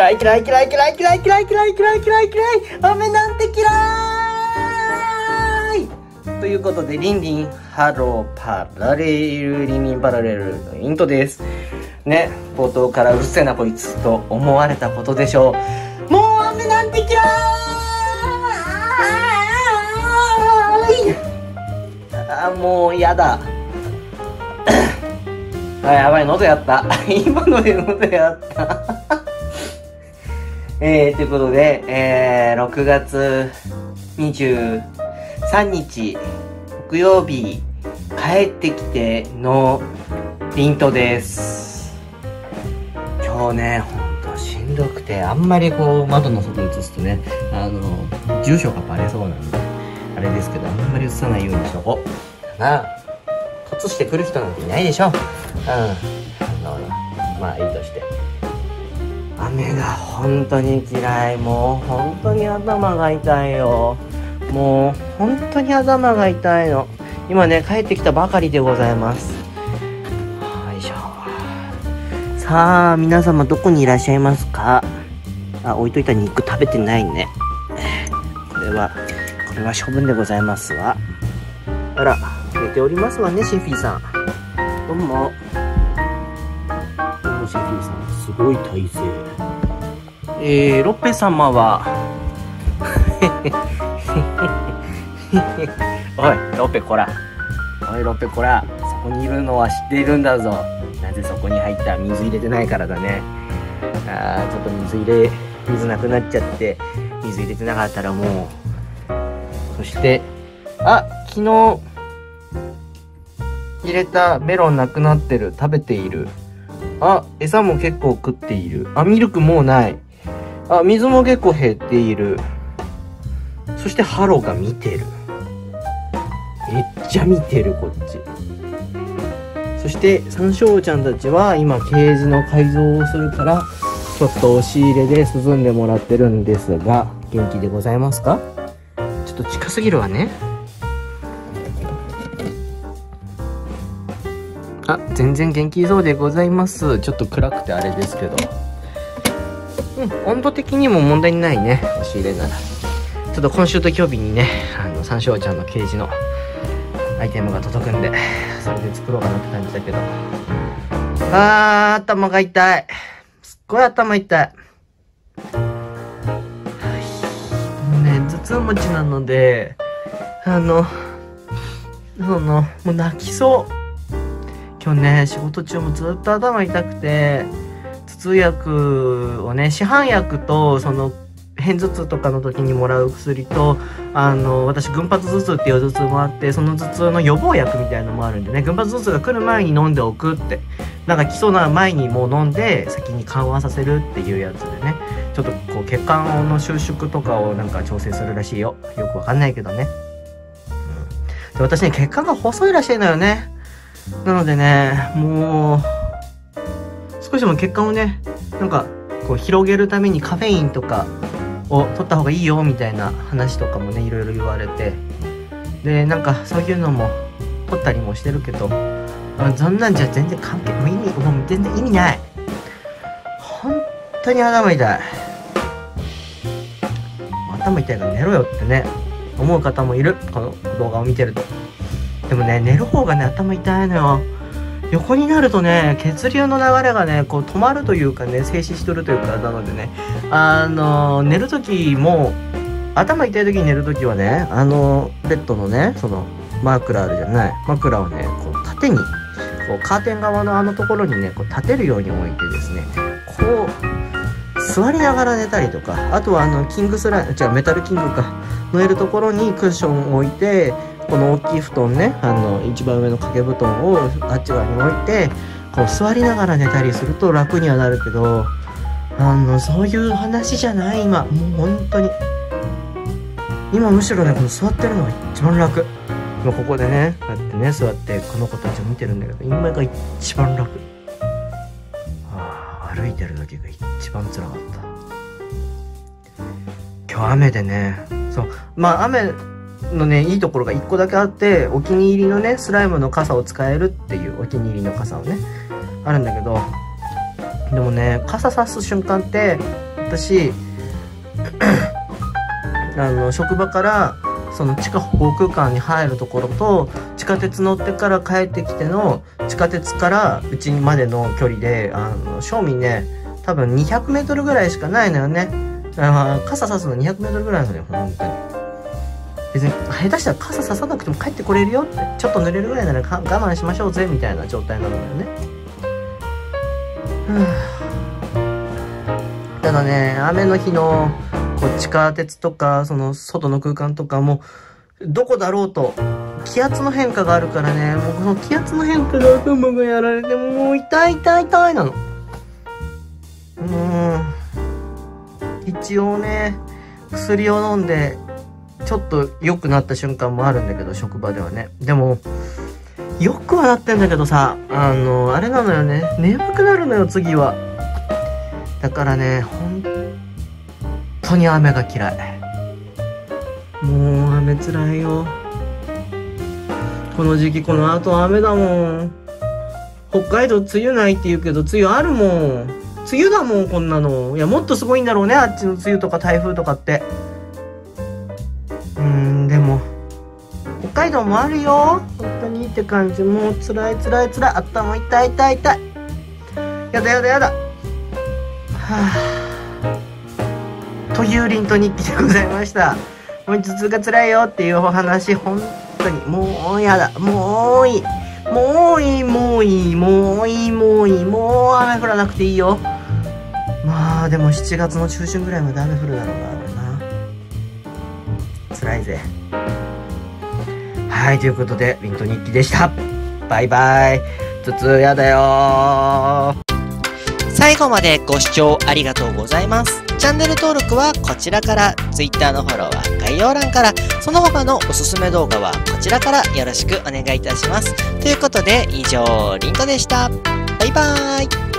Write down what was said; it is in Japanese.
嫌い嫌い嫌い嫌い嫌い嫌い嫌い嫌い嫌い嫌い雨なんて嫌いということで、リンリン、ハローパラレル、リンリンパラレルのイントです。ね、冒頭からうるせえなこいつと思われたことでしょう。もう雨なんて嫌いあーもうやだ。あ、やばい、喉やった。今ので喉やった。えー、ということで、えー、6月23日、木曜日、帰ってきてのリントです。今日ね、ほんとしんどくて、あんまりこう、窓の外に映すとね、あの、住所がバレそうなんで、あれですけど、あんまり映さないようにしとこう。なあ、突してくる人なんていないでしょ。うん。あの、まあいいとして。雨が本当に嫌い。もう本当に頭が痛いよ。もう本当に頭が痛いの。今ね、帰ってきたばかりでございます。よいしょ。さあ、皆様どこにいらっしゃいますか？あ、置いといた肉食べてないね。これは、これは処分でございますわ。あら、寝ておりますわね、シェフィーさん。どうも。どうも、シェフィーさん。すごい体勢。えー、ロッペ様は、おい、ロッペこら。おい、ロッペこら。そこにいるのは知っているんだぞ。なぜそこに入った水入れてないからだね。あー、ちょっと水入れ、水なくなっちゃって、水入れてなかったらもう。そして、あ、昨日、入れたメロンなくなってる。食べている。あ、餌も結構食っている。あ、ミルクもうない。あ、水も結構減っている。そしてハロが見てる。めっちゃ見てる、こっち。そして、山椒ちゃんたちは今、ケージの改造をするから、ちょっと押し入れで涼んでもらってるんですが、元気でございますか？ちょっと近すぎるわね。あ、全然元気そうでございます。ちょっと暗くてあれですけど。うん、温度的にも問題ないね。押し入れなら。ちょっと今週と今日日にね、あの、山椒ちゃんのケージのアイテムが届くんで、それで作ろうかなって感じだけど。あー、頭が痛い。すっごい頭痛い。はい。もうね、頭痛持ちなので、あの、その、もう泣きそう。今日ね仕事中もずっと頭痛くて頭痛薬をね市販薬とその片頭痛とかの時にもらう薬とあの私群発頭痛っていう頭痛もあってその頭痛の予防薬みたいのもあるんでね群発頭痛が来る前に飲んでおくって。なんか来そうな前にもう飲んで先に緩和させるっていうやつでね。ちょっとこう血管の収縮とかをなんか調整するらしいよ。よくわかんないけどね、うん、で私ね血管が細いらしいのよね。なのでね、もう、少しでも血管をね、なんか、こう広げるためにカフェインとかを取った方がいいよみたいな話とかもね、いろいろ言われて、で、なんかそういうのも取ったりもしてるけど、あそんなんじゃ全然関係、もう意味、もう全然意味ない。本当に頭痛い。頭痛いから寝ろよってね、思う方もいる。この動画を見てると。でもね寝る方がね頭痛いのよ横になるとね血流の流れがねこう止まるというかね静止しとるというかなのでねあの寝る時も頭痛い時に寝る時はねあのベッドのねその枕あるじゃない枕をねこう縦にこうカーテン側のあのところにねこう立てるように置いてですねこう座りながら寝たりとかあとはあのキングスライじゃあメタルキングか乗えるところにクッションを置いてこの大きい布団ねあの一番上の掛け布団をあっち側に置いてこう座りながら寝たりすると楽にはなるけどあのそういう話じゃない今もう本当に。今むしろねこの座ってるのが一番楽。今ここでねこうやってね座ってこの子たちを見てるんだけど今が一番楽。あ歩いてる時が一番辛かった。今日雨でねそうまあ雨のねいいところが1個だけあってお気に入りのねスライムの傘を使えるっていうお気に入りの傘をねあるんだけどでもね傘さす瞬間ってったしあの職場からその地下航空館に入るところと地下鉄乗ってから帰ってきての地下鉄からうちまでの距離であの正味ね多分 200m ぐらいしかないのよね。だから傘さすの 200m ぐらいなのよ本当に。別に下手したら傘ささなくても帰ってこれるよってちょっと濡れるぐらいなら我慢しましょうぜみたいな状態なのよね。ただね雨の日のこう地下鉄とかその外の空間とかもどこだろうと気圧の変化があるからねもうこの気圧の変化で頭がやられてもう痛い痛い痛いなの。うん。一応ね薬を飲んでちょっと良くなった瞬間もあるんだけど職場ではね。でもよくはなってんだけどさあのあれなのよね。眠くなるのよ次は。だからね本当に雨が嫌い。もう雨つらいよ。この時期この後雨だもん。北海道梅雨ないって言うけど梅雨あるもん。梅雨だもんこんなの。いやもっとすごいんだろうねあっちの梅雨とか台風とかって。北海道もあるよ。本当にって感じ。もうつらいつらいつらい。頭痛い痛い痛い。やだやだやだ。はあ。というリント日記でございました。もう頭痛が辛いよっていうお話。本当にもうやだ。もういい。もういいもういい。もういいもういい。もう雨降らなくていいよ。まあでも7月の中旬ぐらいまで雨降るだろうな俺な。辛いぜ。はいということでウィント日記でしたバイバイ頭痛やだよ最後までご視聴ありがとうございます。チャンネル登録はこちらから、Twitter のフォローは概要欄から、その他のおすすめ動画はこちらからよろしくお願いいたします。ということで、以上、リンコでした。バイバーイ。